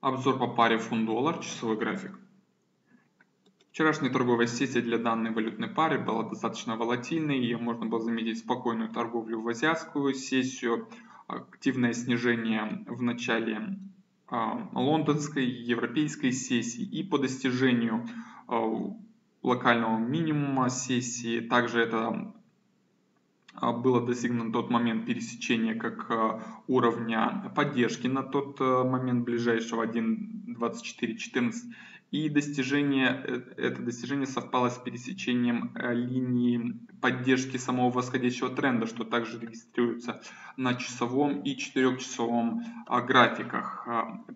Обзор по паре фунт-доллар, часовой график. Вчерашняя торговая сессия для данной валютной пары была достаточно волатильной, и можно было заметить спокойную торговлю в азиатскую сессию, активное снижение в начале а, лондонской, европейской сессии и по достижению а, локального минимума сессии. Также это было достигнуто тот момент пересечения как а, уровня поддержки на тот а, момент ближайшего 1.2414 и достижение, э, это достижение совпало с пересечением э, линии поддержки самого восходящего тренда, что также регистрируется на часовом и 4-часовом графиках.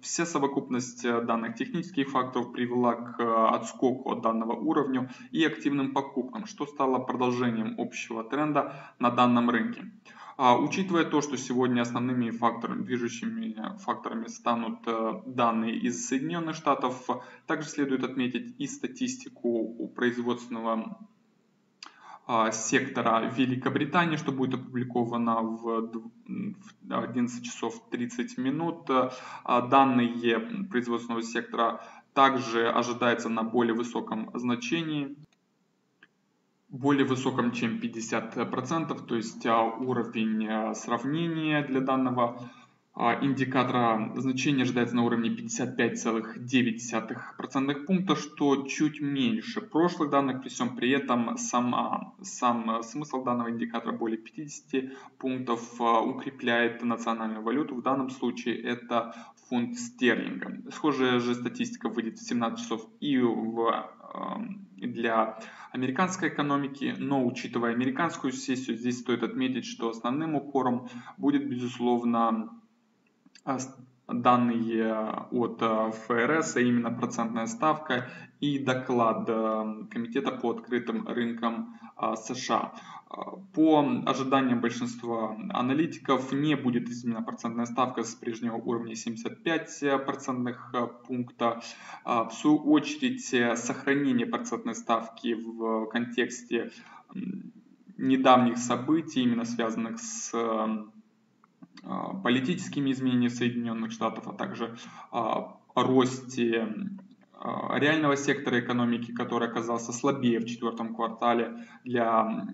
Вся совокупность э, данных технических факторов привела к отскоку от данного уровня и активным покупкам, что стало продолжением общего тренда на данном рынке. А, учитывая то, что сегодня основными факторами, движущими факторами станут э, данные из Соединенных Штатов, также следует отметить и статистику у производственного а, сектора Великобритании, что будет опубликовано в 11 часов 30 минут. А, данные производственного сектора также ожидается на более высоком значении более высоком, чем 50%, то есть а, уровень а, сравнения для данного а, индикатора значение ожидается на уровне 55,9% пункта, что чуть меньше прошлых данных, при всем при этом сама, сам смысл данного индикатора более 50 пунктов укрепляет национальную валюту, в данном случае это фунт стерлинга. Схожая же статистика выйдет в 17 часов и в для американской экономики, но учитывая американскую сессию, здесь стоит отметить, что основным упором будет, безусловно, данные от э, ФРС, а именно процентная ставка и доклад э, Комитета по открытым рынкам э, США. По ожиданиям большинства аналитиков не будет изменена процентная ставка с прежнего уровня 75 процентных пункта. В свою очередь сохранение процентной ставки в контексте недавних событий, именно связанных с политическими изменениями Соединенных Штатов, а также о росте реального сектора экономики, который оказался слабее в четвертом квартале для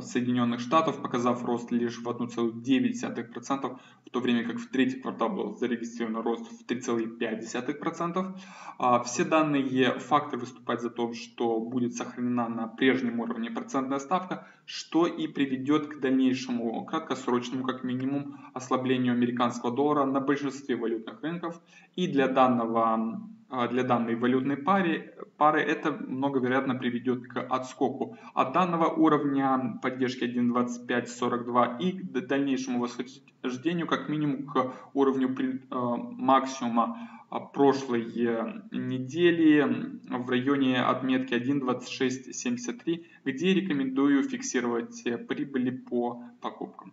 Соединенных Штатов, показав рост лишь в 1,9%, в то время как в третий квартал был зарегистрирован рост в 3,5%. А все данные факты выступают за то, что будет сохранена на прежнем уровне процентная ставка, что и приведет к дальнейшему краткосрочному, как минимум, ослаблению американского доллара на большинстве валютных рынков. И для данного для данной валютной пары, пары это многовероятно приведет к отскоку от данного уровня поддержки 1.2542 и к дальнейшему восхождению как минимум к уровню а, максимума а, прошлой э, недели в районе отметки 1.2673, где рекомендую фиксировать прибыли по покупкам.